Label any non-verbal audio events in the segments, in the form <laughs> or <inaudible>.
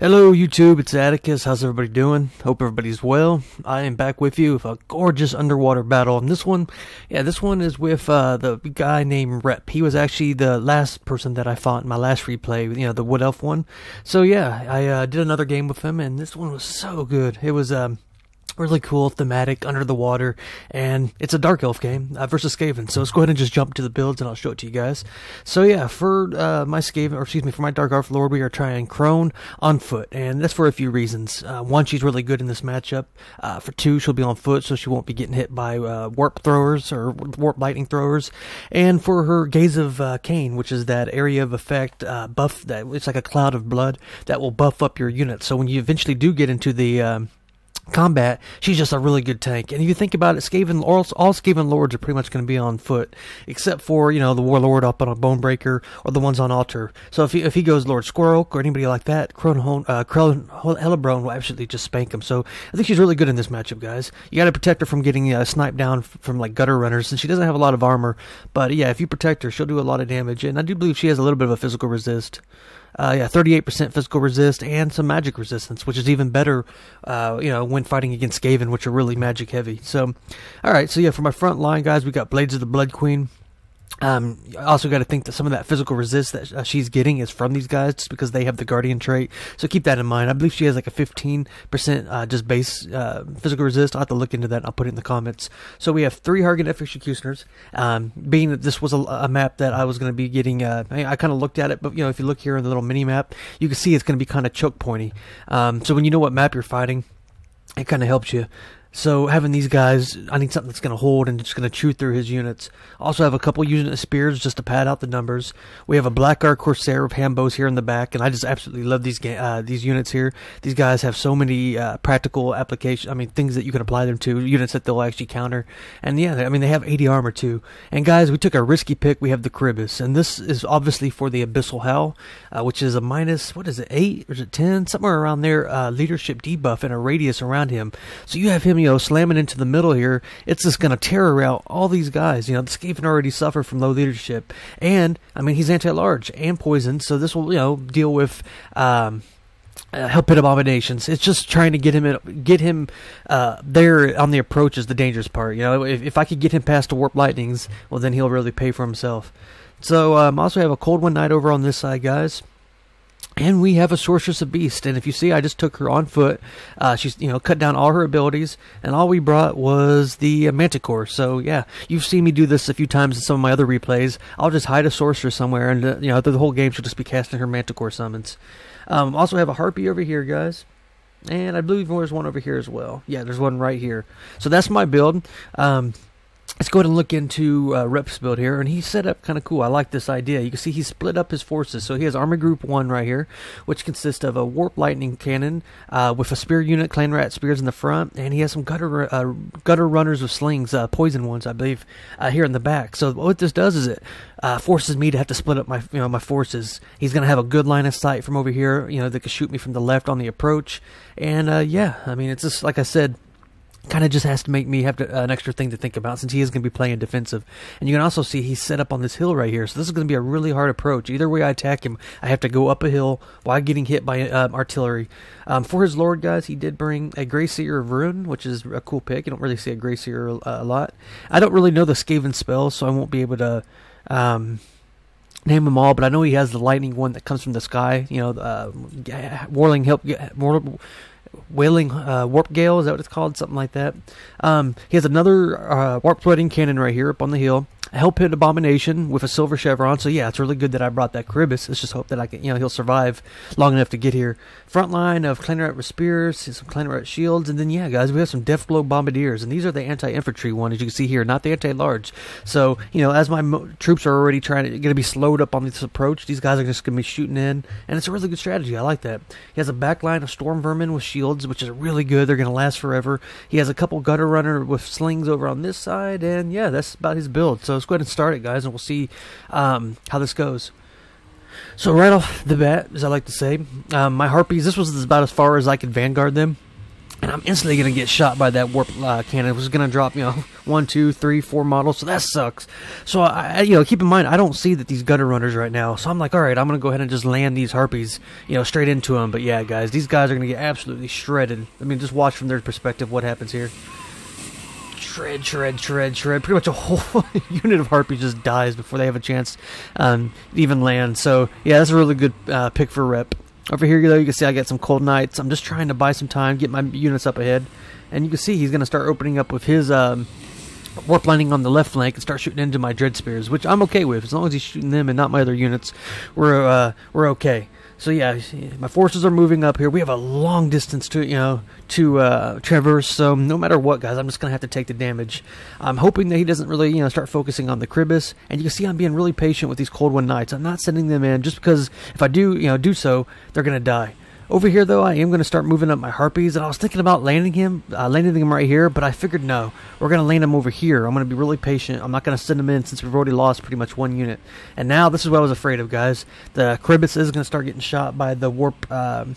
Hello YouTube, it's Atticus. How's everybody doing? Hope everybody's well. I am back with you with a gorgeous underwater battle. And this one, yeah, this one is with uh, the guy named Rep. He was actually the last person that I fought in my last replay, you know, the Wood Elf one. So yeah, I uh, did another game with him, and this one was so good. It was um, really cool, thematic, under the water, and it's a Dark Elf game uh, versus Skaven. So let's go ahead and just jump to the builds, and I'll show it to you guys. So yeah, for uh, my Skaven, or excuse me, for my Dark Elf Lord, we are trying Crone on foot, and that's for a few reasons. Uh, one, she's really good in this matchup. Uh, for two, she'll be on foot, so she won't be getting hit by uh, warp throwers or warp lightning throwers. And for her Gaze of uh, Khaine, which is that area of effect buff that it's like a cloud of blood that will buff up your unit. So when you eventually do get into the um, combat, she's just a really good tank. And if you think about it, Skaven, all, all Skaven lords are pretty much going to be on foot, except for you know the warlord up on a bonebreaker or the ones on altar. So if he if he goes Lord Skrolk or anybody like that, Crone, uh, Hellebron will absolutely just spank him. So I think she's really good in this matchup, guys. You got to protect her from getting uh, sniped down from like gutter runners, and she doesn't have a lot of armor. But yeah, if you protect her, she'll do a lot of damage. And I do believe she has a little bit of a physical resist. Uh, yeah, 38% physical resist and some magic resistance, which is even better, uh, you know, when fighting against Skaven, which are really magic heavy. So, all right, so yeah, for my front line, guys, we got Blades of the Blood Queen. Um, also got to think that some of that physical resist that uh, she's getting is from these guys just because they have the guardian trait. So keep that in mind. I believe she has like a 15% uh, just base uh, physical resist. I'll have to look into that. I'll put it in the comments. So we have three Har Ganeth Executioners. Um, being that this was a, a map that I was going to be getting, uh, I, I kind of looked at it, but you know, if you look here in the little mini map, you can see it's going to be kind of choke pointy. Um, so when you know what map you're fighting, it kind of helps you. So having these guys, I need something that's going to hold and just going to chew through his units. Also have a couple unit of spears just to pad out the numbers. We have a Black Ark Corsair of Handbows here in the back, and I just absolutely love these uh, these units here. These guys have so many uh, practical applications. I mean, things that you can apply them to, units that they'll actually counter. And yeah, I mean they have 80 armor too. And guys, we took a risky pick. We have the Kharibdyss, and this is obviously for the Abyssal Howl, uh, which is a minus what is it eight or is it ten somewhere around there uh, leadership debuff and a radius around him. So you have him you know, slamming into the middle here, it's just going to terror out all these guys. You know, the Skaven already suffer from low leadership, and I mean he's anti-large and poison, so this will you know deal with. Um, uh, Hell Pit abominations. It's just trying to get him in, get him uh, there on the approach is the dangerous part. You know, if, if I could get him past the warp lightnings, well then he'll really pay for himself. So um, also have a Cold One Knight over on this side, guys. And we have a sorceress of beast, and if you see, I just took her on foot. Uh, she's you know cut down all her abilities, and all we brought was the uh, Manticore. So yeah, you've seen me do this a few times in some of my other replays. I'll just hide a sorcerer somewhere, and uh, you know the whole game she'll just be casting her Manticore summons. Um, also have a harpy over here, guys. And I believe there's one over here as well. Yeah, there's one right here. So that's my build. Um, let's go ahead and look into uh, Rep's build here, and he set up kind of cool. I like this idea. You can see he split up his forces. So he has Army Group 1 right here, which consists of a Warp Lightning Cannon uh, with a Spear unit, Clan Rat Spears in the front, and he has some Gutter uh, gutter Runners with slings, uh, poison ones, I believe, uh, here in the back. So what this does is it uh, forces me to have to split up my you know my forces. He's going to have a good line of sight from over here, you know, that can shoot me from the left on the approach. And yeah, I mean, it's just like I said, kind of just has to make me have to, uh, an extra thing to think about since he is going to be playing defensive. And you can also see he's set up on this hill right here, so this is going to be a really hard approach. Either way I attack him, I have to go up a hill while getting hit by uh, artillery. Um, for his lord, guys, he did bring a Grey Seer of Ruin, which is a cool pick. You don't really see a Grey Seer uh, a lot. I don't really know the Skaven spells, so I won't be able to... Um, name them all, but I know he has the lightning one that comes from the sky. You know, uh, Whirling help, Wailing uh, Warp Gale, is that what it's called? Something like that. Um, he has another uh, Warp Sweating Cannon right here up on the hill Hell Pit Abomination with a silver chevron. So yeah, it's really good that I brought that Kharibdyss. Let's just hope that I can, you know, he'll survive long enough to get here. Front line of with spears, some Clanrat shields, and then yeah, guys, we have some Death Deathglow Bombardiers, and these are the anti-infantry one, as you can see here, not the anti-large. So you know, as my troops are already trying to going to be slowed up on this approach, these guys are just going to be shooting in, and it's a really good strategy. I like that. He has a back line of Storm Vermin with shields, which is really good. They're going to last forever. He has a couple Gutter Runner with slings over on this side, and yeah, that's about his build. So let's go ahead and start it, guys, and we'll see um, how this goes. So right off the bat, as I like to say, um, my harpies. This was about as far as I could vanguard them. and I'm instantly gonna get shot by that warp uh, cannon. It was gonna drop, you know, <laughs> one, two, three, four models. So that sucks. So I, you know, keep in mind, I don't see that these gutter runners right now. So I'm like, all right, I'm gonna go ahead and just land these harpies, you know, straight into them. But yeah, guys, these guys are gonna get absolutely shredded. I mean, just watch from their perspective what happens here. Shred, shred, shred, shred. Pretty much a whole <laughs> unit of harpies just dies before they have a chance um, to even land. So yeah, that's a really good uh, pick for rep. Over here, though, you can see I got some cold knights. I'm just trying to buy some time, get my units up ahead. And you can see he's going to start opening up with his um, warp lightning on the left flank and start shooting into my dread spears, which I'm okay with. As long as he's shooting them and not my other units, we're, uh, we're okay. So yeah, my forces are moving up here. We have a long distance to you know to uh, traverse. So no matter what, guys, I'm just gonna have to take the damage. I'm hoping that he doesn't really you know start focusing on the Kharibdyss. And you can see I'm being really patient with these Cold One Knights. I'm not sending them in just because if I do you know do so, they're gonna die. Over here, though, I am going to start moving up my harpies, and I was thinking about landing him, uh, landing him right here, but I figured no, we're going to land him over here. I'm going to be really patient. I'm not going to send him in since we've already lost pretty much one unit. And now this is what I was afraid of, guys. The Kharibdyss is going to start getting shot by the warp. Um,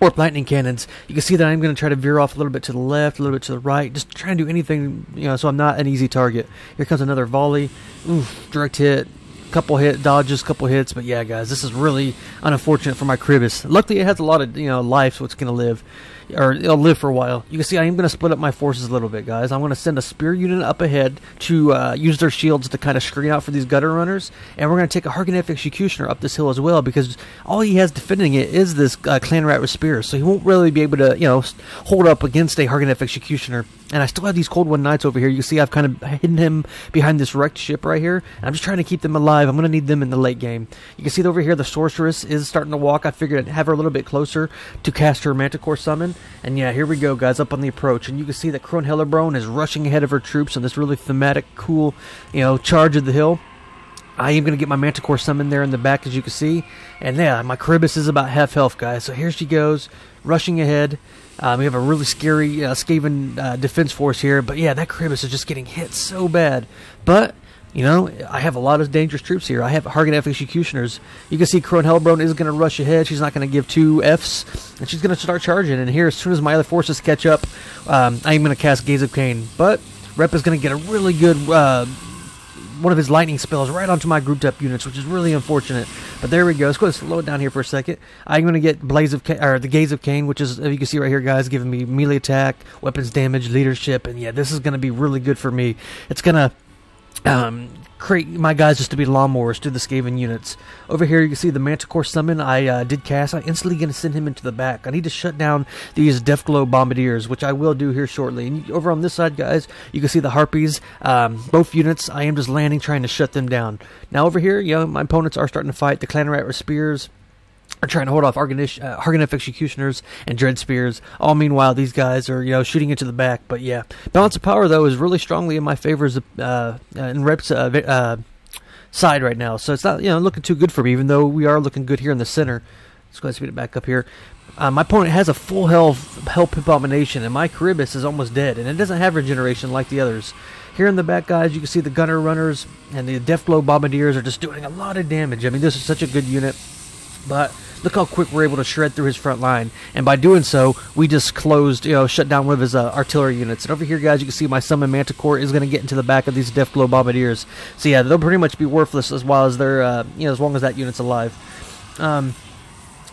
warp lightning cannons. You can see that I'm going to try to veer off a little bit to the left, a little bit to the right, just trying to do anything, you know, so I'm not an easy target. Here comes another volley. Oof, direct hit couple hit dodges, couple hits, but yeah, guys, this is really unfortunate for my Kharibdyss. Luckily, it has a lot of you know life, so it's gonna live or it'll live for a while. You can see I am going to split up my forces a little bit, guys. I'm going to send a spear unit up ahead to uh, use their shields to kind of screen out for these gutter runners, and we're going to take a Har Ganeth Executioner up this hill as well because all he has defending it is this uh, Clan Rat with spears, so he won't really be able to, you know, hold up against a Har Ganeth Executioner. And I still have these Cold One Knights over here. You can see I've kind of hidden him behind this wrecked ship right here, I'm just trying to keep them I'm going to need them in the late game. You can see over here the Sorceress is starting to walk. I figured I'd have her a little bit closer to cast her Manticore Summon, and yeah, here we go, guys, up on the approach. And you can see that Crone Hellebron is rushing ahead of her troops on this really thematic, cool, you know, charge of the hill. I am going to get my Manticore summon there in the back, as you can see. And yeah, my Kharibdyss is about half health, guys. So here she goes, rushing ahead. Um, we have a really scary uh, Skaven uh, defense force here. But yeah, that Kharibdyss is just getting hit so bad. But you know, I have a lot of dangerous troops here. I have Har Ganeth Executioners. You can see Crone Hellebron is going to rush ahead. She's not going to give two Fs, and she's going to start charging. And here, as soon as my other forces catch up, um, I am going to cast Gaze of Khaine. But Rep is going to get a really good uh, one of his lightning spells right onto my grouped up units, which is really unfortunate. But there we go. Let's go slow it down here for a second. I'm going to get Blaze of Khaine, or the Gaze of Khaine, which is, you can see right here, guys, giving me melee attack, weapons damage, leadership, and yeah, this is going to be really good for me. It's going to um, create my guys just to be lawnmowers to the Skaven units. Over here, you can see the Manticore summon I uh, did cast. I instantly going to send him into the back. I need to shut down these Death Globe Bombardiers, which I will do here shortly. And over on this side, guys, you can see the Harpies. Um, both units, I am just landing, trying to shut them down. Now over here, you know, my opponents are starting to fight. The Clan Rat with spears are trying to hold off Har Ganeth, uh, executioners and dread spears. All meanwhile, these guys are you know shooting into the back. But yeah, balance of power though is really strongly in my favor as uh, in reps uh, uh, side right now. So it's not you know looking too good for me, even though we are looking good here in the center. Let's go ahead and speed it back up here. Uh, my opponent has a full health help abomination, and my Kharibdyss is almost dead, and it doesn't have regeneration like the others. Here in the back, guys, you can see the gutter runners and the Death Globe Bombardiers are just doing a lot of damage. I mean, this is such a good unit, but Look how quick we're able to shred through his front line. And by doing so, we just closed, you know, shut down one of his uh, artillery units. And over here, guys, you can see my Summon Manticore is going to get into the back of these Death Globe Bombardiers. So yeah, they'll pretty much be worthless as well as they're, uh, you know, as long as that unit's alive. Um,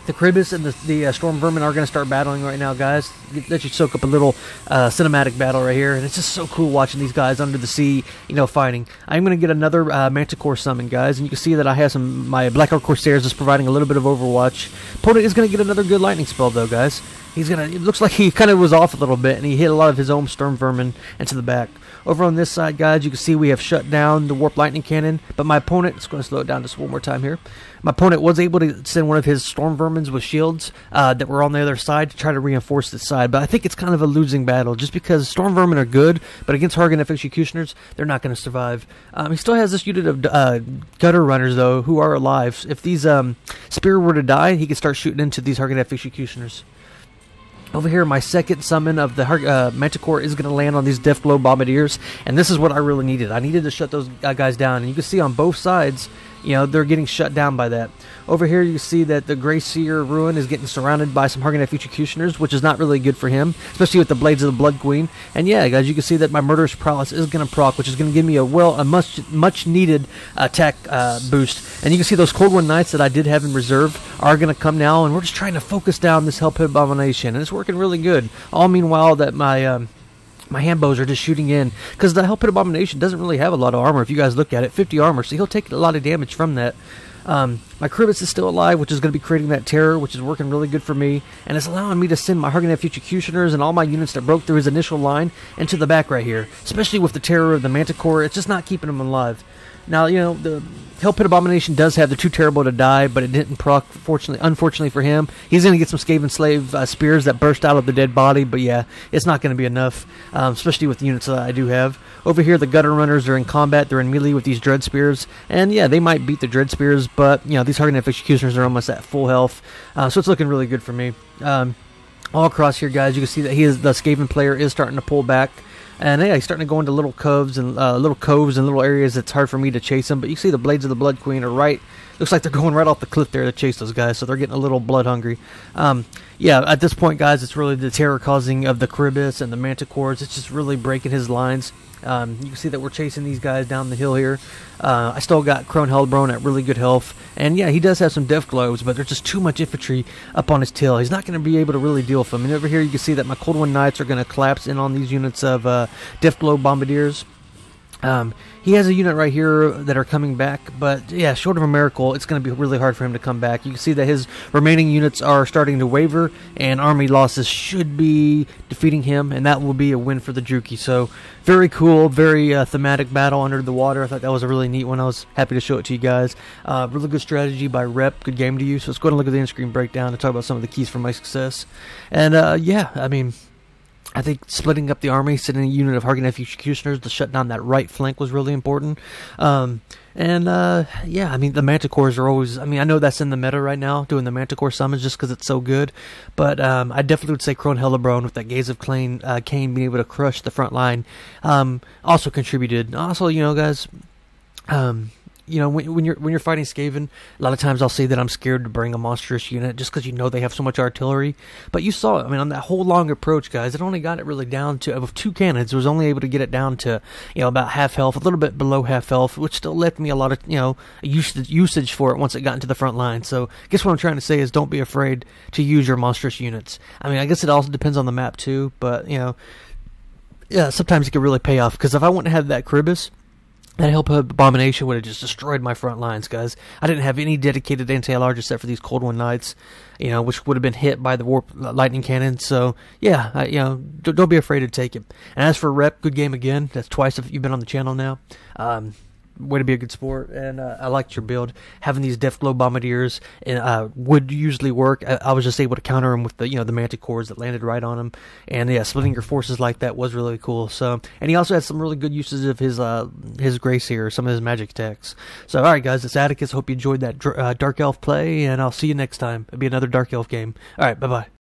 the Kharibdyss and the, the uh, Storm Vermin are going to start battling right now, guys. Let you soak up a little uh, cinematic battle right here, and it's just so cool watching these guys under the sea, you know, fighting. I'm going to get another uh, Manticore summon, guys, and you can see that I have some my Black Ark Corsairs is providing a little bit of Overwatch. Opponent is going to get another good lightning spell, though, guys. He's gonna. It looks like he kind of was off a little bit, and he hit a lot of his own Storm Vermin into the back. Over on this side, guys, you can see we have shut down the Warp Lightning Cannon, but my opponent, it's going to slow it down just one more time here. My opponent was able to send one of his Storm Vermins with shields uh, that were on the other side to try to reinforce this side, but I think it's kind of a losing battle just because Storm Vermin are good, but against Har Ganeth Executioners, they're not going to survive. Um, he still has this unit of uh, Gutter Runners, though, who are alive. If these um, Spear were to die, he could start shooting into these Har Ganeth Executioners. Over here, my second summon of the uh, Manticore is going to land on these Death Globe Bombardiers, and this is what I really needed. I needed to shut those uh, guys down, and you can see on both sides, you know, they're getting shut down by that. Over here, you see that the Grey Seer Ruin is getting surrounded by some Har Ganeth Executioners, which is not really good for him, especially with the Blades of the Blood Queen. And yeah, guys, you can see that my Murderous Prowess is going to proc, which is going to give me a well, a much much needed attack uh, boost. And you can see those Cold One Knights that I did have in reserve are going to come now, and we're just trying to focus down this Hell Pit Abomination, and it's working really good. All meanwhile that my um, my hand bows are just shooting in because the Hell Pit Abomination doesn't really have a lot of armor. If you guys look at it, 50 armor, so he'll take a lot of damage from that. Um, my Kharibdyss is still alive, which is going to be creating that terror, which is working really good for me, and it's allowing me to send my Har Ganeth Executioners and all my units that broke through his initial line into the back right here. Especially with the terror of the Manticore, it's just not keeping him alive. Now, you know, the Hell Pit Abomination does have the too terrible to die, but it didn't proc. Fortunately, unfortunately for him, he's going to get some Skaven Slave uh, spears that burst out of the dead body. But yeah, it's not going to be enough, um, especially with the units that I do have. Over here, the Gutter Runners are in combat. They're in melee with these Dread Spears, and yeah, they might beat the Dread Spears, but you know these Har Ganeth Executioners are almost at full health, uh, so it's looking really good for me. Um, all across here, guys, you can see that he is the Skaven player is starting to pull back. And yeah, he's starting to go into little coves and uh, little coves and little areas that's hard for me to chase him. But you see the Blades of the Blood Queen are right. Looks like they're going right off the cliff there to chase those guys, so they're getting a little blood hungry. Um, yeah, at this point, guys, it's really the terror causing of the Kharibdyss and the Manticores. It's just really breaking his lines. Um, you can see that we're chasing these guys down the hill here. Uh, I still got Crone Hellebron at really good health. And yeah, he does have some Death Globes, but there's just too much infantry up on his tail. He's not going to be able to really deal with them. And over here you can see that my Cold One Knights are going to collapse in on these units of uh, Death Globe Bombardiers. Um, he has a unit right here that are coming back, but yeah, short of a miracle, it's going to be really hard for him to come back. You can see that his remaining units are starting to waver, and army losses should be defeating him, and that will be a win for the Druchii. So, very cool, very uh, thematic battle under the water. I thought that was a really neat one. I was happy to show it to you guys. Uh, really good strategy by Rep. Good game to you. So let's go ahead and look at the in-screen breakdown to talk about some of the keys for my success. And uh, yeah, I mean, I think splitting up the army, sending a unit of Har Ganeth executioners to shut down that right flank was really important. Um, and uh, yeah, I mean the Manticores are always. I mean I know that's in the meta right now, doing the Manticore summons just because it's so good. But um, I definitely would say Crone Hellebron with that Gaze of Khaine, uh, Khaine being able to crush the front line um, also contributed. Also, you know, guys. Um, you know, when, when, you're when you're fighting Skaven, a lot of times I'll say that I'm scared to bring a monstrous unit just because you know they have so much artillery. But you saw it. I mean, on that whole long approach, guys, it only got it really down to with two cannons. It was only able to get it down to you know about half health, a little bit below half health, which still left me a lot of you know usage usage for it once it got into the front line. So, I guess what I'm trying to say is don't be afraid to use your monstrous units. I mean, I guess it also depends on the map too, but you know, yeah, sometimes it can really pay off because if I wouldn't have that Kharibdyss that Hell Pit Abomination would have just destroyed my front lines, guys. I didn't have any dedicated anti-large except for these Cold One Knights, you know, which would have been hit by the Warp Lightning Cannon. So, yeah, I, you know, don't, don't, be afraid to take it. And as for Rep, good game again. That's twice if you've been on the channel now. Um, way to be a good sport, and uh, I liked your build. Having these Globe Bombardiers uh, would usually work. I, I, was just able to counter them with the you know the Manticores that landed right on them, and yeah, splitting your forces like that was really cool. So, and he also had some really good uses of his uh, his Grace here, some of his magic attacks. So, all right, guys, it's Atticus. Hope you enjoyed that uh, Dark Elf play, and I'll see you next time. It'll be another Dark Elf game. All right, bye bye.